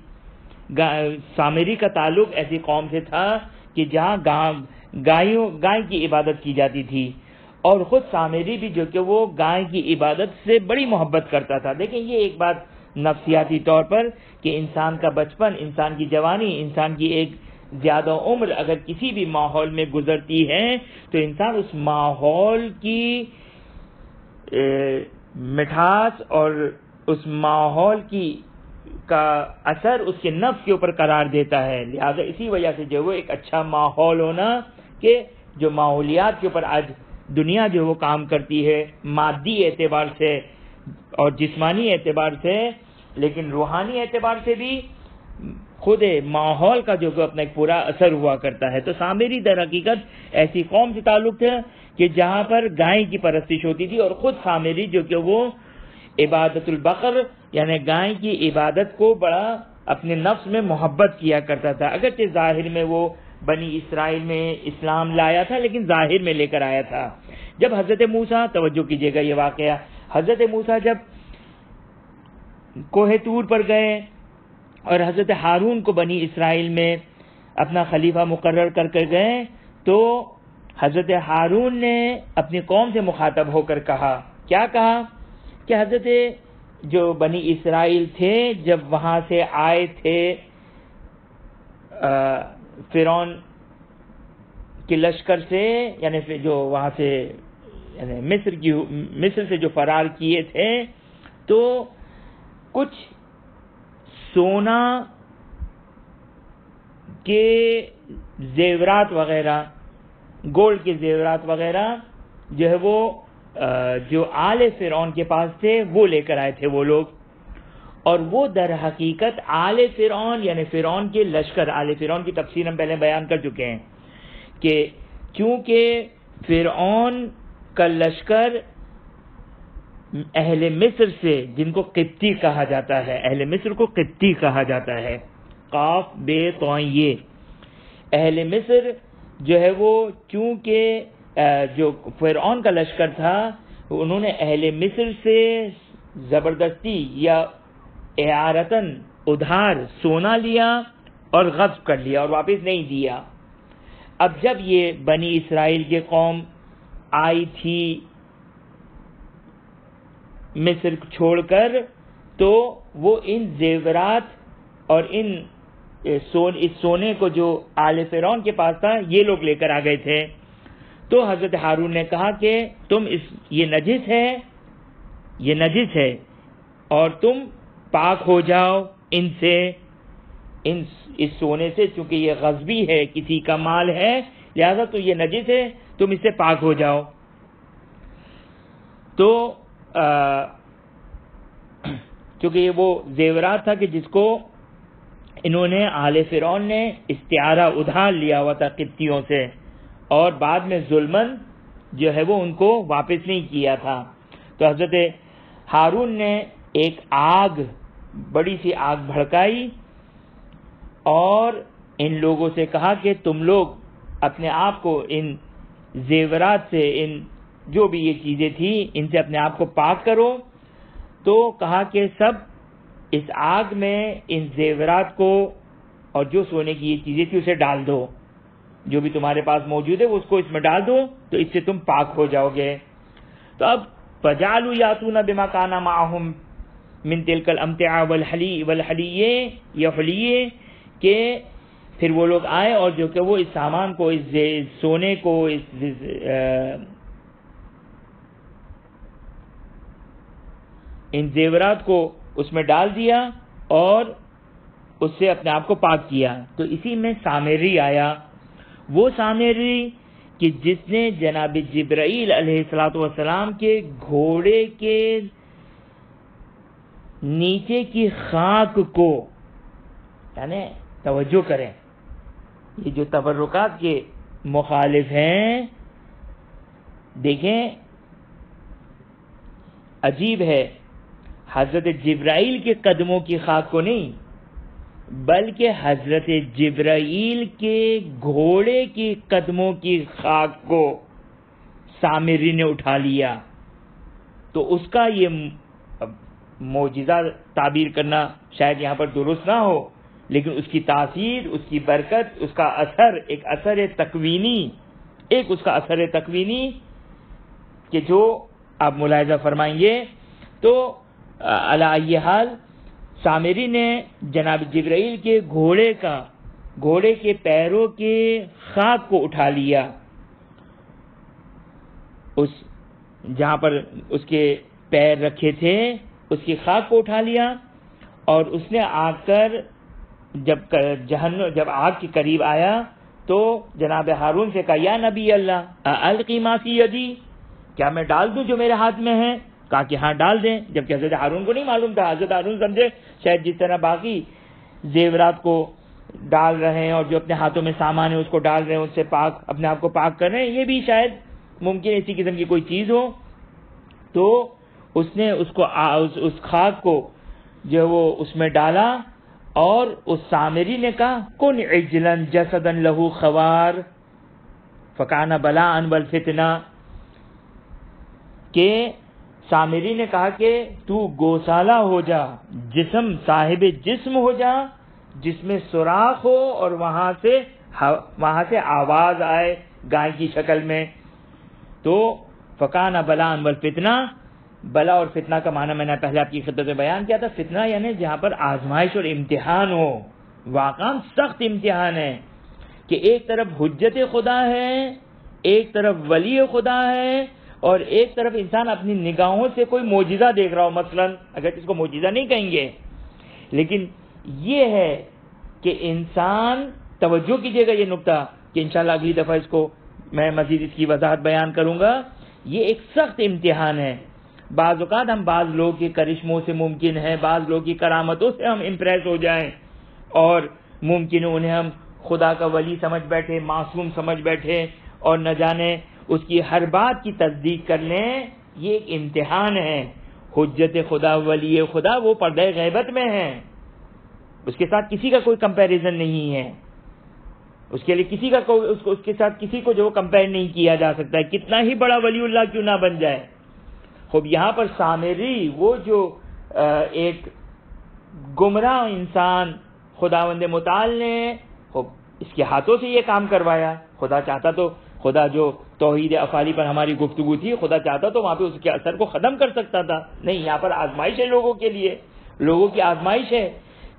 सामेरी का ताल्लुक ऐसी कौम से था कि जहाँ गायों, गाय की इबादत की जाती थी। और खुद सामेरी भी जो कि वो गाय की इबादत से बड़ी मोहब्बत करता था। देखें ये एक बात नफसियाती तौर पर कि इंसान का बचपन, इंसान की जवानी, इंसान की एक ज़्यादा उम्र अगर किसी भी माहौल में गुजरती है तो इंसान उस माहौल की मिठास और उस माहौल की का असर उसके नफ्स के ऊपर करार देता है। लिहाजा इसी वजह से जो वो एक अच्छा माहौल होना कि जो माहौलियात के ऊपर आज दुनिया जो वो काम करती है, मादी एतबार से और जिस्मानी एतबार से, लेकिन रूहानी एतबार से भी खुद माहौल का जो अपना एक पूरा असर हुआ करता है। तो सामेरी दर हकीकत ऐसी कौम से ताल्लुक है कि जहाँ पर गाय की परस्तिश होती थी और खुद सामेरी जो कि वो इबादतुल बकर, यानी गाय की इबादत को बड़ा अपने नफ्स में मोहब्बत किया करता था। अगरचे ज़ाहिर में वो बनी इसराइल में इस्लाम लाया था, लेकिन ज़ाहिर में लेकर आया था। जब हज़रत मूसा, तवज्जो कीजिएगा ये वाकया, हज़रत मूसा जब कोहेतूर पर गए और हज़रत हारून को बनी इसराइल में अपना खलीफा मुकर्र करके गए तो हज़रत हारून ने अपनी कौम से मुखातब होकर कहा, क्या कहा? कि हज़रत जो बनी इसराइल थे, जब वहाँ से आए थे फिरौन के लश्कर से, यानी जो वहाँ से, यानी मिस्र की, मिस्र से जो फरार किए थे तो कुछ सोना के जेवरात वगैरह, गोल्ड के जेवरात वगैरह, जो है वो जो आले फिरौन के पास थे, वो लेकर आए थे वो लोग। और वो दर हकीकत आले फिरौन, यानी फिरौन के लश्कर, आले फिरौन की तफसीर हम पहले बयान कर चुके हैं कि क्योंकि फिरौन का लश्कर अहले मिस्र से, जिनको किप्ती कहा जाता है, अहले मिस्र को किप्ती कहा जाता है, काफ बे तो अहले मिस्र जो है वो चूँकि जो फिरौन का लश्कर था, उन्होंने अहले मिस्र से ज़बरदस्ती या एरतन उधार सोना लिया और गब्ज कर लिया और वापस नहीं दिया। अब जब ये बनी इसराइल के कौम आई थी मिस्र छोड़कर तो वो इन जेवरात और इन सोन, इस सोने को जो आले फिरौन के पास था, ये लोग लेकर आ गए थे। तो हज़रत हारून ने कहा कि तुम इस, ये नजिस है, ये नजिस है, और तुम पाक हो जाओ इनसे, इन, इस सोने से, चूँकि ये गजबी है, किसी का माल है, लिहाजा तो ये नजिस है, तुम इससे पाक हो जाओ। तो चूँकि ये वो जेवरात था कि जिसको इन्होंने आले फिरौन ने इस्तारा उधार लिया हुआ था किप्तियों से और बाद में जुल्मन जो है वो उनको वापस नहीं किया था। तो हज़रत हारून ने एक आग, बड़ी सी आग भड़काई और इन लोगों से कहा कि तुम लोग अपने आप को इन जेवरात से, इन जो भी ये चीज़ें थी, इनसे अपने आप को पाक करो। तो कहा कि सब इस आग में इन जेवरात को और जो सोने की ये चीज़ें थी उसे डाल दो। जो भी तुम्हारे पास मौजूद है उसको इसमें डाल दो तो इससे तुम पाक हो जाओगे। तो अब पजालू यातूना बिमा काना माहुम मिन तिलकल अमत्या वल हली, वल हलिये या हलिये के फिर वो लोग आए और जो कि वो इस सामान को, इस सोने को, इस इन जेवरात को उसमें डाल दिया और उससे अपने आप को पाक किया। तो इसी में सामेरी आया। वो सामेरी कि जिसने जनाब जिब्राइल सलाम के घोड़े के नीचे की खाक को, यानी तवज्जो करें। ये जो तबरुकात के मुखालिफ हैं, देखें, अजीब है। हज़रत जिब्राइल के कदमों की खाक को नहीं बल्कि हज़रत जिब्राइल के घोड़े की कदमों की खाक को सामिरी ने उठा लिया। तो उसका ये मोजिजा ताबीर करना शायद यहाँ पर दुरुस्त ना हो, लेकिन उसकी तासीर, उसकी बरकत, उसका असर, एक असर तकवीनी, एक उसका असर तकवीनी कि जो आप मुलायजा फरमाएँगे। तो अला हाल सामेरी ने जनाब जिब्राइल के घोड़े का, घोड़े के पैरों के खाक को उठा लिया। उस, जहाँ पर उसके पैर रखे थे, उसकी खाक को उठा लिया और उसने आकर जब जहन जब आग के करीब आया तो जनाब हारून से कहा, या नबी अल्लाह अलकी मासी यदी, क्या मैं डाल दूँ जो मेरे हाथ में है? कहा कि हाँ डाल दें जबकि हज़रत हारून को नहीं मालूम था। हज़रत हारून समझे शायद जिस तरह बाकी जेवरात को डाल रहे हैं और जो अपने हाथों में सामान है उसको डाल रहे हैं उससे पाक अपने आप को पाक कर रहे हैं ये भी शायद मुमकिन इसी किस्म की कोई चीज़ हो। तो उसने उसको आ, उस, उस खाक को जो वो उसमें डाला और उस सामरी ने कहा कुन इजलन जसदन लहू खवार फकाना बला अनबल फितना के सामिरी ने कहा कि तू गौशाला हो जा, जिस्म साहिब जिस्म हो जा, जिसमें सुराख हो और वहाँ से वहाँ से आवाज़ आए गाय की शक्ल में। तो फकाना बला अनवल फितना, बला और फितना का माना मैंने पहले आपकी खिदत में बयान किया था। फितना यानी जहाँ पर आजमाइश और इम्तिहान हो। वाकाम सख्त इम्तिहान है कि एक तरफ़ हुज्जत खुदा है, एक तरफ़ वली खुदा है और एक तरफ़ इंसान अपनी निगाहों से कोई मोजिजा देख रहा हो, मसलन, अगर इसको मोजिजा नहीं कहेंगे। लेकिन ये है कि इंसान, तवज्जो कीजिएगा ये नुकता कि इंशाल्लाह अगली दफ़ा इसको मैं मजीद इसकी वजाहत बयान करूँगा। ये एक सख्त इम्तिहान है। बाज़ात हम बाज लोग के करिश्मों से मुमकिन है, बाज लोग की करामतों से हम इम्प्रेस हो जाएँ। और मुमकिन उन्हें हम खुदा का वली समझ बैठे, मासूम समझ बैठे और न जाने उसकी हर बात की तस्दीक कर लें ये एक इम्तिहान है। हजत खुदा वली खुदा वो पर्दे गैबत में है। उसके साथ किसी का कोई कंपैरिजन नहीं है। उसके लिए किसी का कोई, उसको, उसके साथ किसी को जो कंपेयर नहीं किया जा सकता है। कितना ही बड़ा वलीउल्लाह क्यों ना बन जाए। खूब यहाँ पर सामेरी, वो जो एक गुमराह इंसान खुदावंद मुताल ने, खूब इसके हाथों से ये काम करवाया। खुदा चाहता तो खुदा जो तोहहीद अफाली पर हमारी गुफ्तगु थी, खुदा चाहता तो वहाँ पे उसके असर को खत्म कर सकता था। नहीं, यहाँ पर आजमाइश है लोगों के लिए। लोगों की आजमाइश है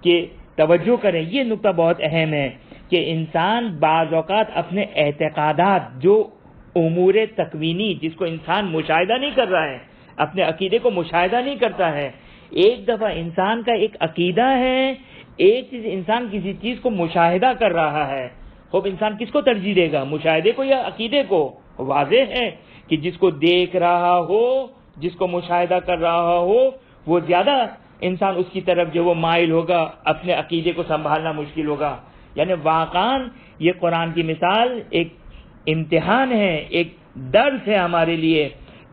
कि तवज्जो करें। ये नुकता बहुत अहम है कि इंसान बाज़ात अपने एतकादात, जो उमूर तकवीनी, जिसको इंसान मुशाहिदा नहीं कर रहा है, अपने अकीदे को मुशाहिदा नहीं करता है, एक दफ़ा इंसान का एक अकीदा है, एक चीज़ इंसान किसी चीज़ को मुशाहिदा कर रहा है। खूब इंसान किसको तरजीह देगा? मुशाहिदे को या अकीदे को? वाजे है कि जिसको देख रहा हो, जिसको मुशाहिदा कर रहा हो, वो ज़्यादा इंसान उसकी तरफ़ जो वो माइल होगा, अपने अकीदे को संभालना मुश्किल होगा। यानी वाकान, ये कुरान की मिसाल एक इम्तिहान है, एक दर्द है हमारे लिए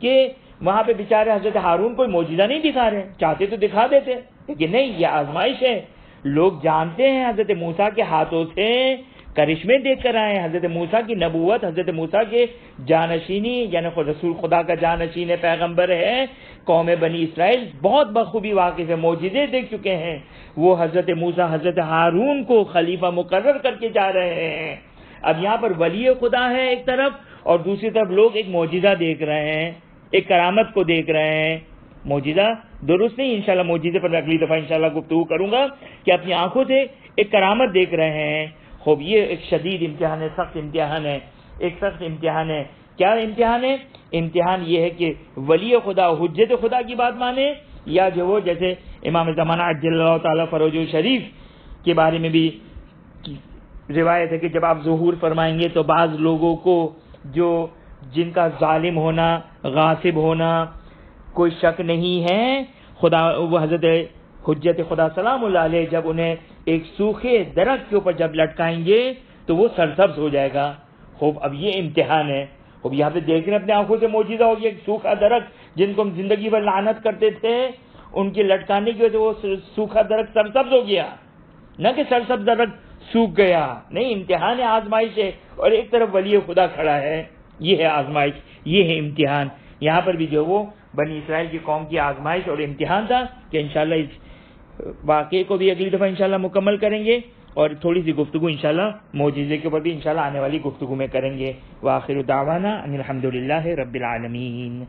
कि वहाँ पे बेचारे हज़रत हारून कोई मौजूदा नहीं दिखा रहे चाहते तो दिखा देते, लेकिन नहीं, ये आजमाइश है। लोग जानते हैं हज़रत मूसा के हाथों से करिश्मे देख कर आए हज़रत मूसा की नबूत हज़रत मूसा के जानशीनी, यानी रसूल खुदा का जानशीन पैगंबर है, कौम बनी इसराइल, बहुत बखूबी वाकिफ है मौजूदे देख चुके हैं। वो हज़रत मूसा, हज़रत हारून को खलीफा मुकर करके जा रहे हैं। अब यहाँ पर वली खुदा है एक तरफ़, और दूसरी तरफ़ लोग एक मौजूदा देख रहे हैं, एक करामत को देख रहे हैं। मौजूदा दुरुस्त नहीं, इंशाल्लाह मौजूदे पर अगली दफ़ा इंशाल्लाह गुफ्तु करूँगा, कि अपनी आँखों से एक करामत देख रहे हैं। खूब, ये एक शदीद इम्तिहान है, सख्त इम्तिहान है, एक सख्त इम्तिहान है। क्या इम्तिहान है? इम्तिहान ये है कि वली खुदा हजत खुदा की बात माने, या जो वो, जैसे इमाम जमाना अज्जल फरोज शरीफ के बारे में भी रिवायत है कि जब आप जहूर फरमाएँगे तो बाज लोगों को जो, जिनका जालिम होना, गासिब होना कोई शक नहीं है, खुदा, वो हज़रत हजत खुदा सलाम जब उन्हें एक सूखे दरख्त के ऊपर जब लटकाएँगे तो वो सरसब्ज हो जाएगा। खूब, अब ये इम्तिहान है। खूब, यहाँ पे देख रहे हैं अपने आँखों से मौजूदा हो गया। एक सूखा दरख्त जिनको हम ज़िंदगी भर लानत करते थे, उनके लटकाने की वजह वो सूखा दरख्त सरसब्ज हो गया। न कि सरसब्ज दरख्त सूख गया। नहीं, इम्तिहान है, आजमाइश है। और एक तरफ़ वली खुदा खड़ा है। ये है आजमाइश, ये है इम्तिहान। यहाँ पर भी जो वो बनी इसराइल की कौम की आजमाइश और इम्तिहान था कि इस वाक़े को भी अगली दफ़ा इंशाल्लाह मुकम्मल करेंगे और थोड़ी सी गुफ्तु इंशाल्लाह मोजीज़े के ऊपर भी इंशाल्लाह आने वाली गुफ्तु में करेंगे। वाखिर दावाना अनिलहमदिल्ला रबालमीन